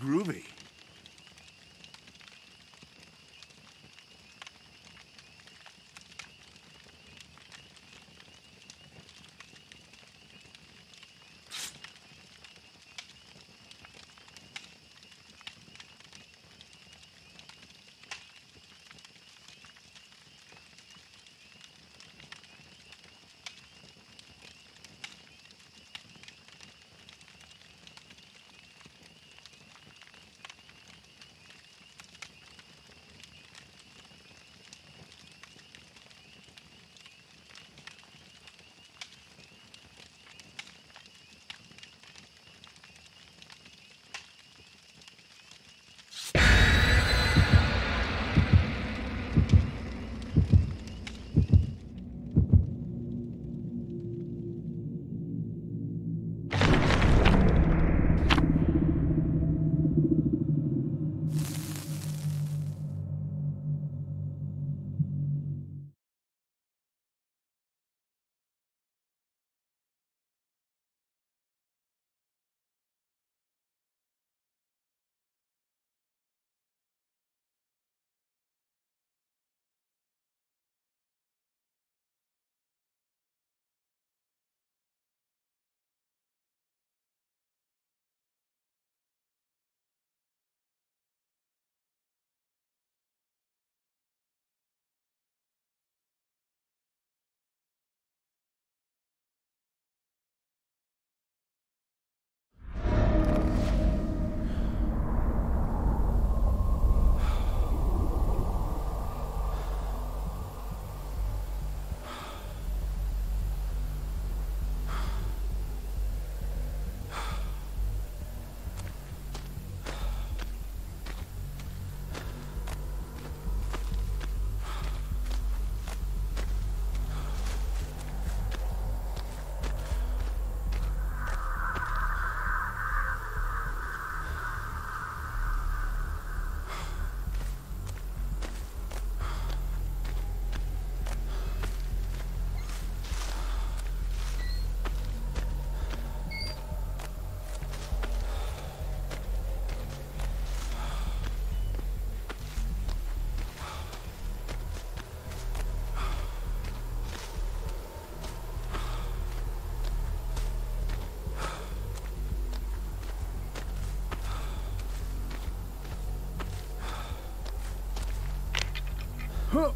groovy. Huh?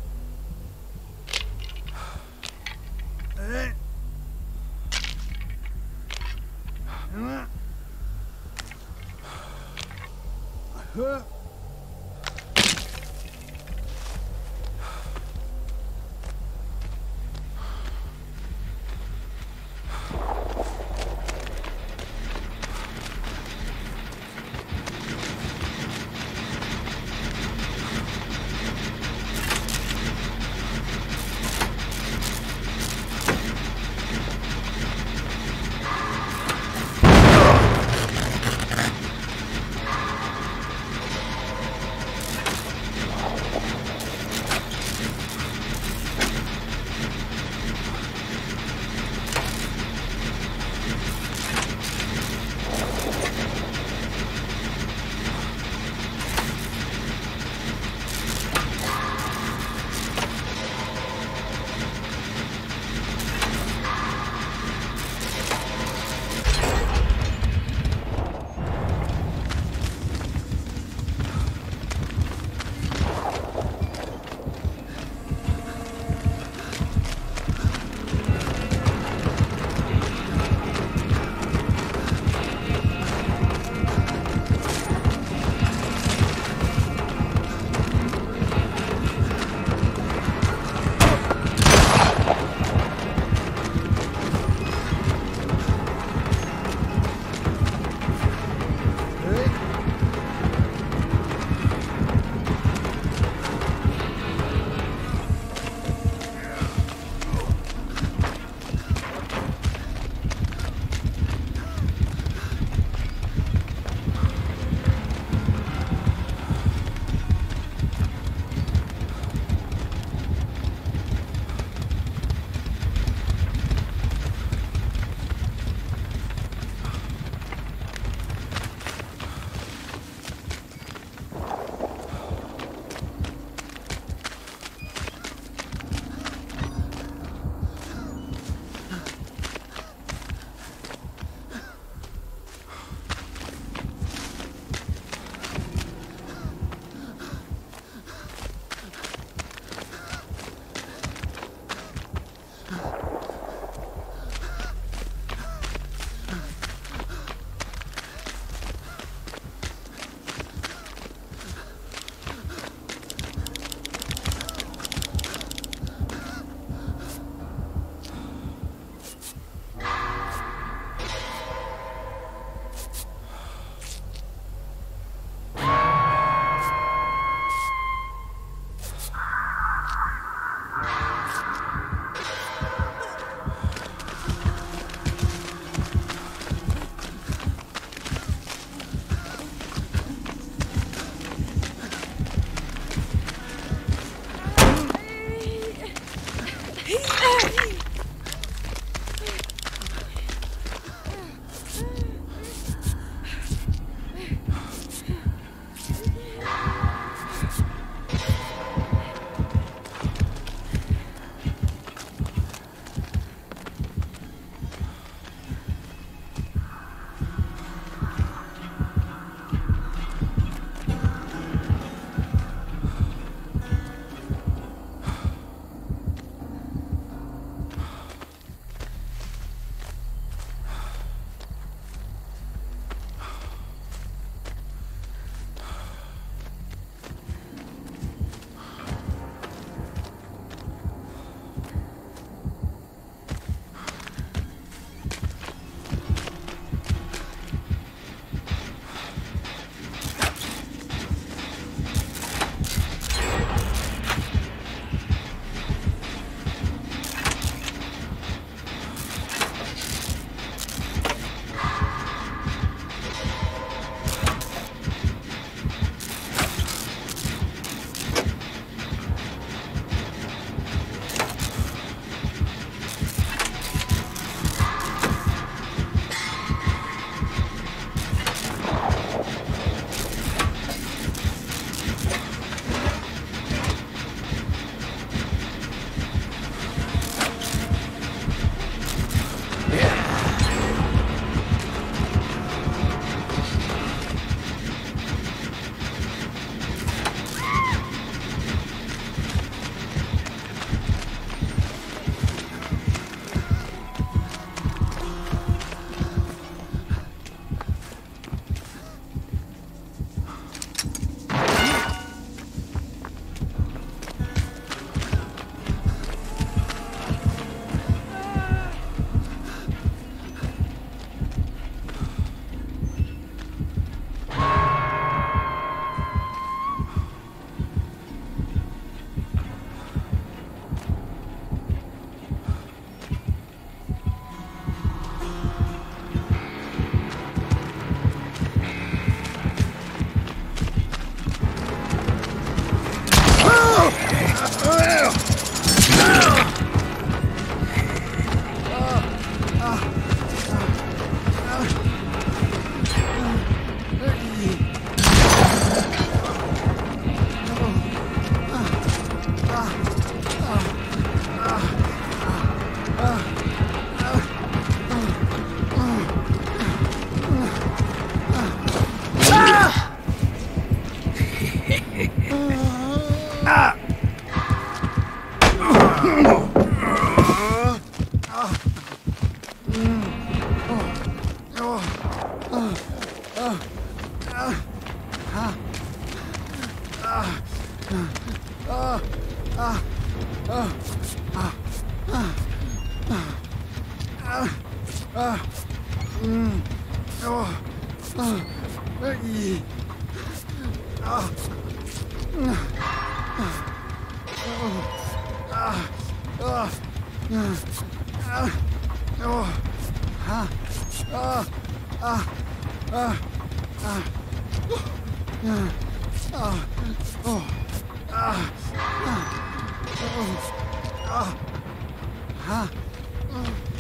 Ah! Ah! Ah! Ah! Oh! Ah. Ah. Ah. Ah. ah.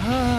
Ugh.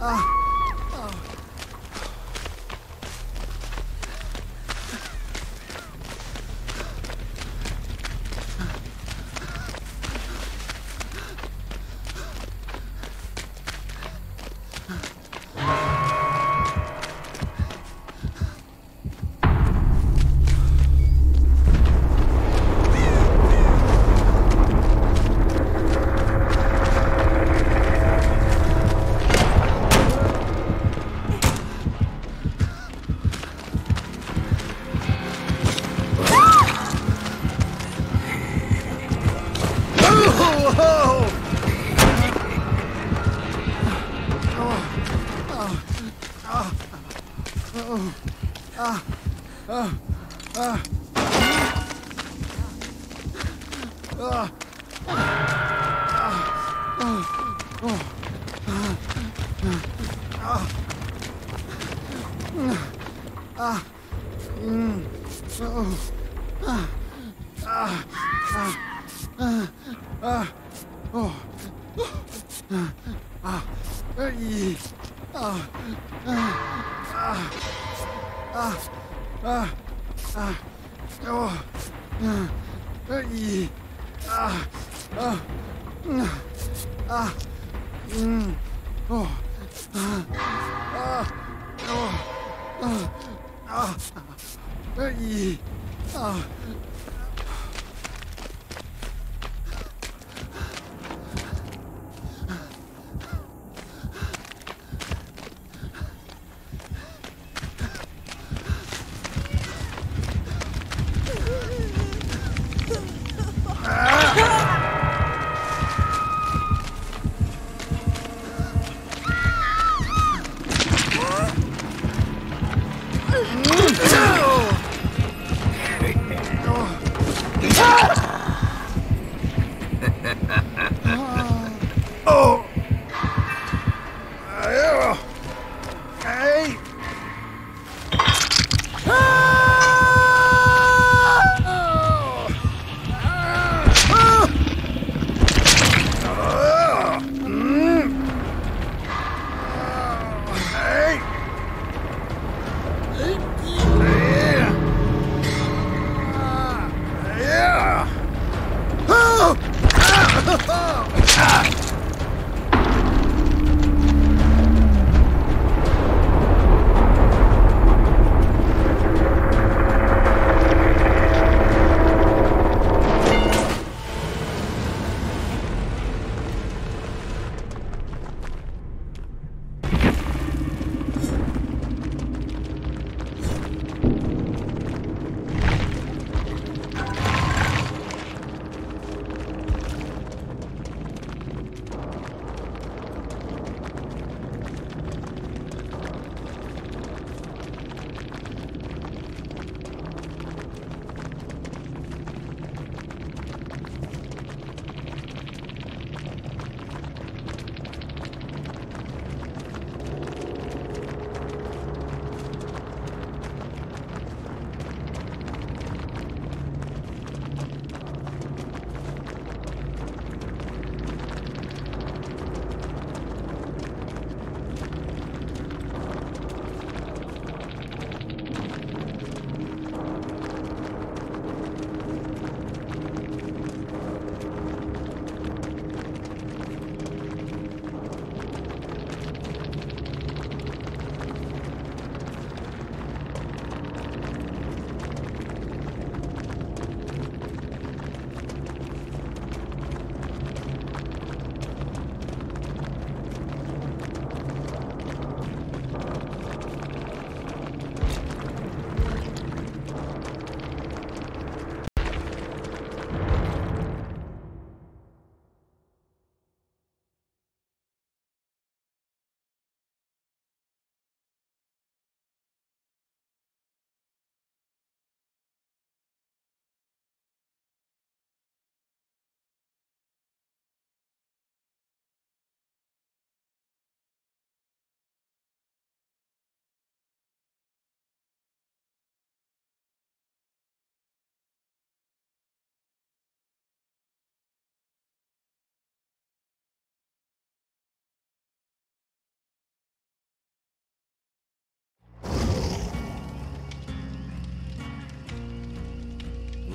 Ah! ああ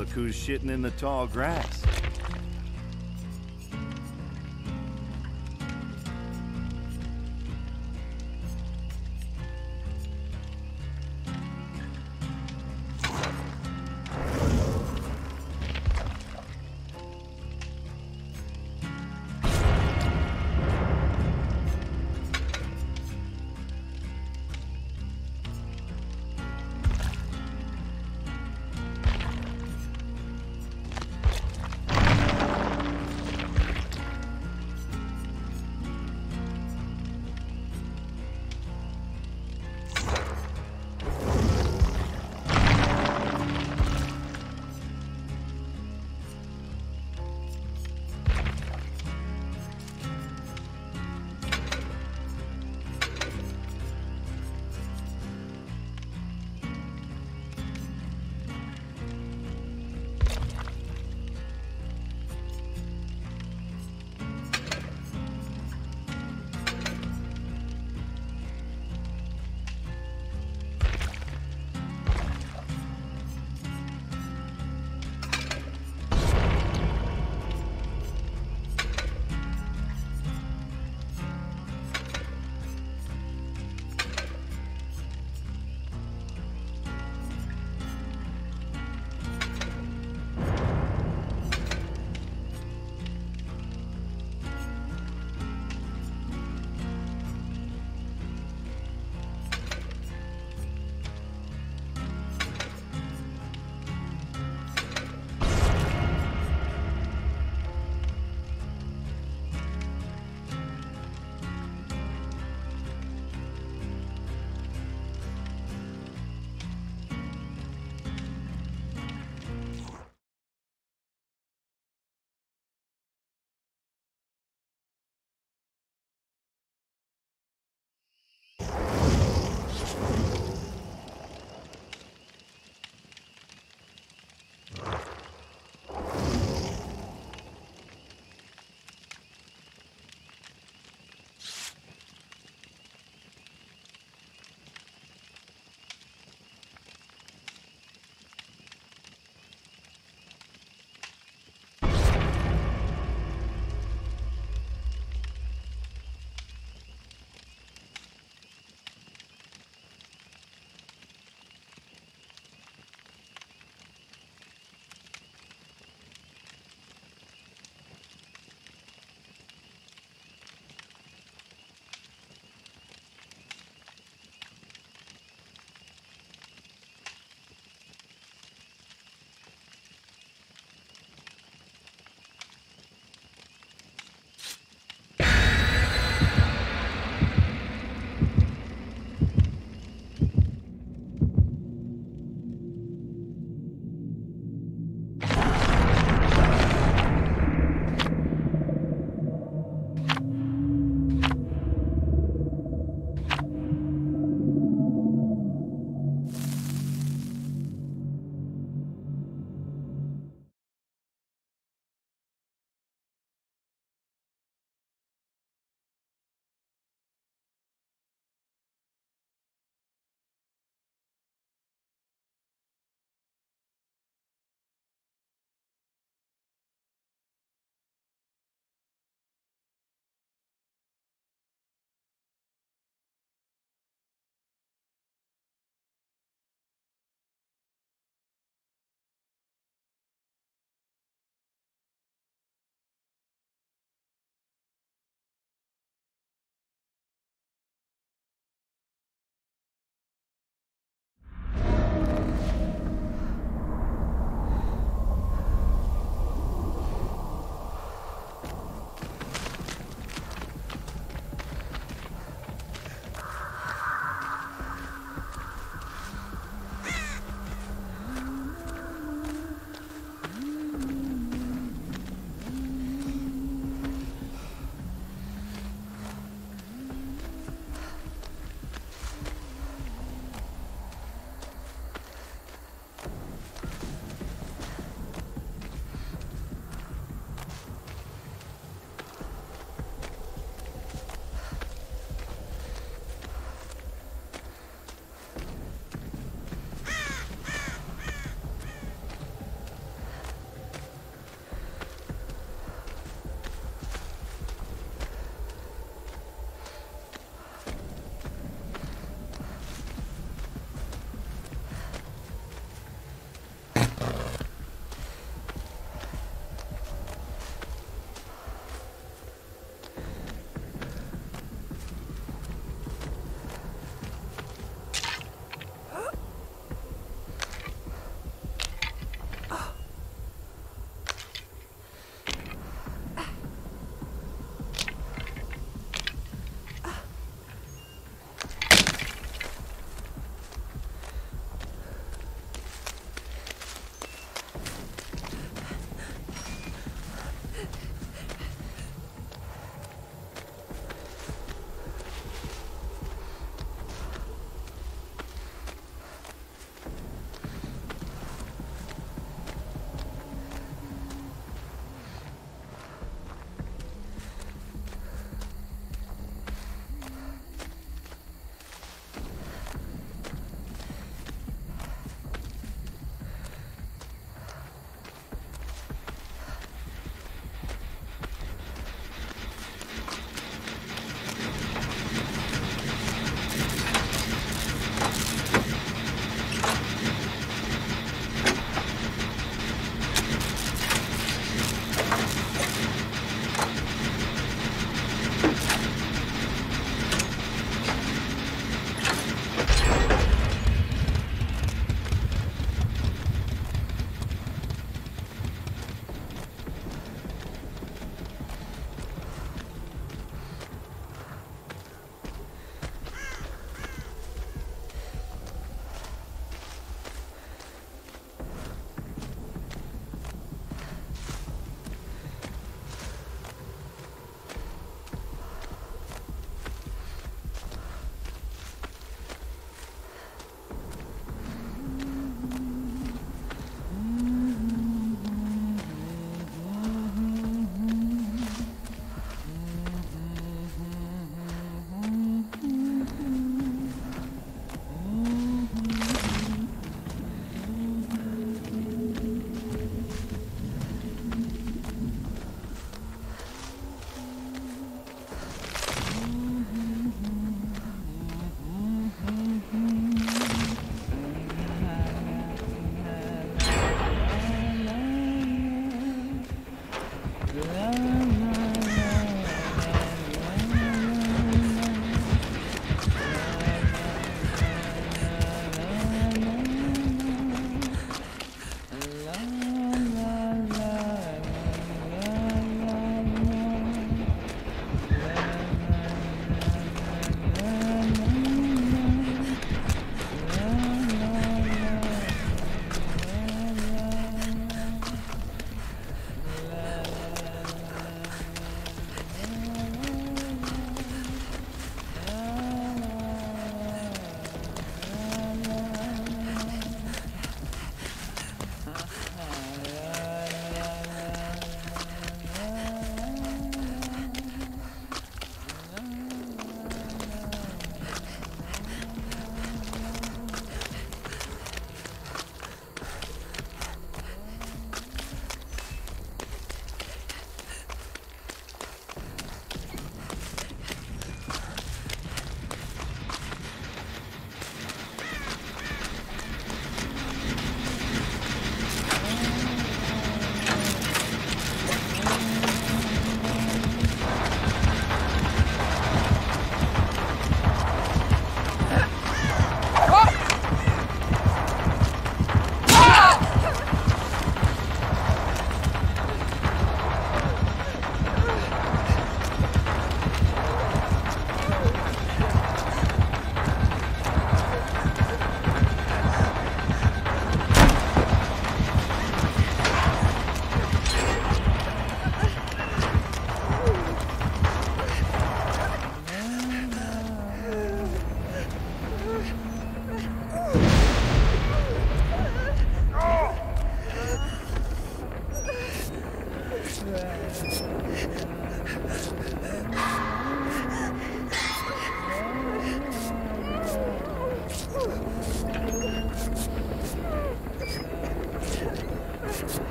Look who's shitting in the tall grass.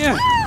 Yeah.